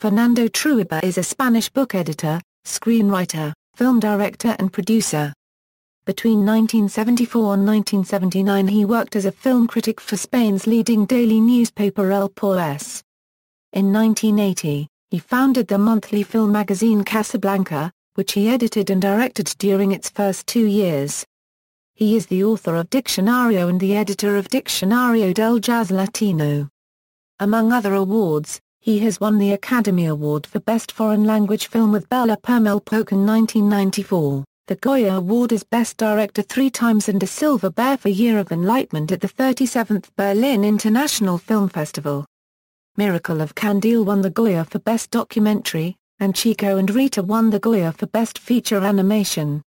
Fernando Trueba is a Spanish book editor, screenwriter, film director and producer. Between 1974 and 1979 he worked as a film critic for Spain's leading daily newspaper El País. In 1980, he founded the monthly film magazine Casablanca, which he edited and directed during its first two years. He is the author of Diccionario and the editor of Diccionario del Jazz Latino. Among other awards, he has won the Academy Award for Best Foreign Language Film with Belle Époque in 1994, the Goya Award as Best Director three times and a Silver Bear for Year of Enlightenment at the 37th Berlin International Film Festival. Miracle of Candeal won the Goya for Best Documentary, and Chico and Rita won the Goya for Best Feature Animation.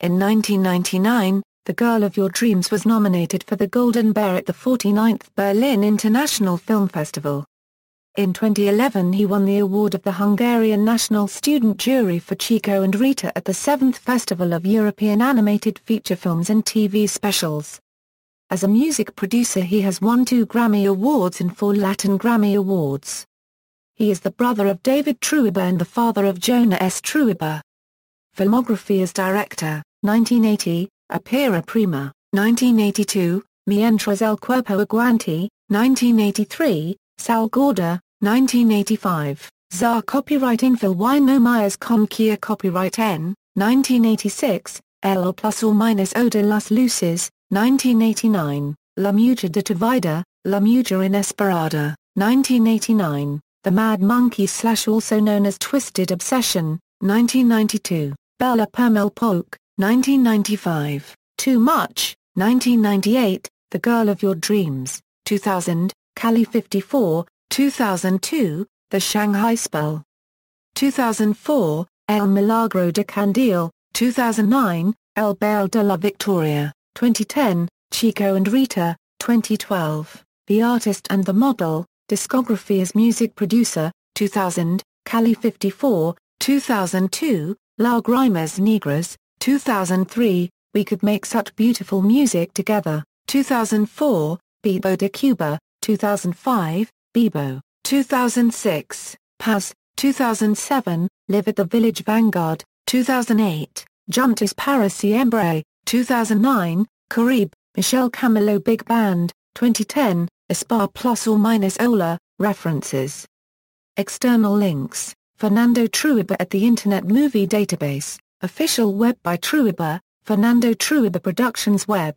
In 1999, The Girl of Your Dreams was nominated for the Golden Bear at the 49th Berlin International Film Festival. In 2011 he won the award of the Hungarian National Student Jury for Chico and Rita at the 7th Festival of European Animated Feature Films and TV Specials. As a music producer he has won two Grammy Awards and four Latin Grammy Awards. He is the brother of David Trueba and the father of Jonás Trueba. Filmography as director, 1980, Opera Prima, 1982, Mientras el cuerpo aguante, 1983, Sal Gorda, 1985, ZA Copyright Infil Y. No Myers con Kia Copyright N, 1986, L plus or minus O de las Luces, 1989, La Mujer de tu Vida, La Mujer Inesperada, 1989, The Mad Monkey slash also known as Twisted Obsession, 1992, Belle Époque, 1995, Too Much, 1998, The Girl of Your Dreams, 2000, Calle 54, 2002, The Shanghai Spell. 2004, El Milagro de Candeal, 2009, El Baile de la Victoria, 2010, Chico and Rita, 2012, The Artist and the Model, Discography as Music Producer, 2000, Calle 54, 2002, Lágrimas Negras, 2003, We Could Make Such Beautiful Music Together, 2004, Bebo de Cuba, 2005, Bebo, 2006, Paz, 2007, Live at the Village Vanguard, 2008, Juntos para Siempre, 2009, Caribe, Michel Camilo Big Band, 2010, Espar Plus or Minus Ola, References. External links, Fernando Trueba at the Internet Movie Database, official web by Trueba, Fernando Trueba Productions Web,